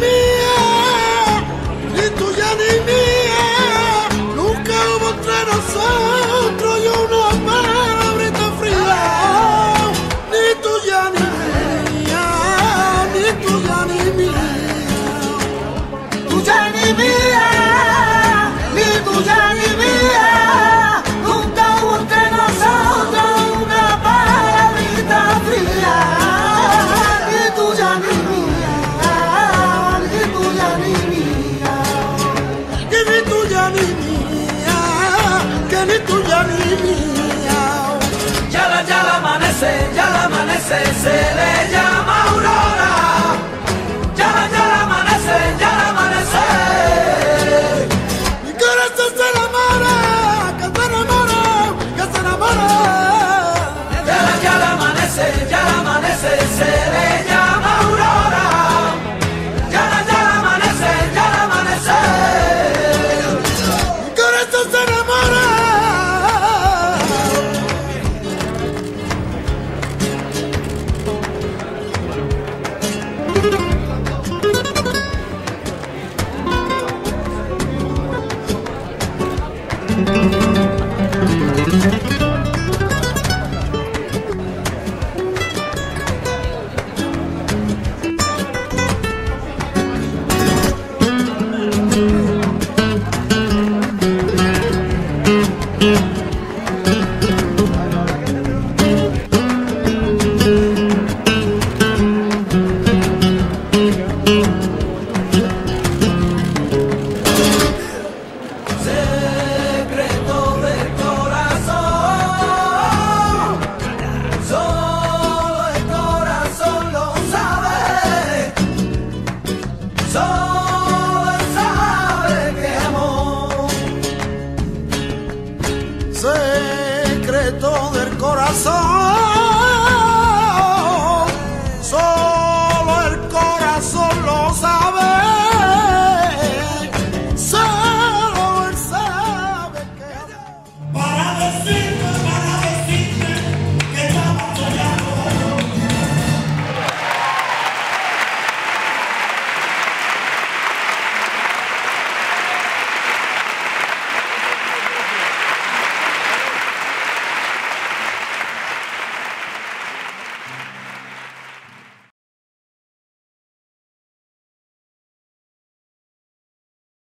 me. ni tuya ni mía. Ya la, ya la amanece, ya la amanece, se le llama aurora. Ya la, ya la amanece, ya la amanece. Mi corazón se enamora, que se enamora, que se enamora. Ya la, ya la amanece, ya la amanece, se le llama aurora. Ya la, ya la amanece, ya la corazón se corazón.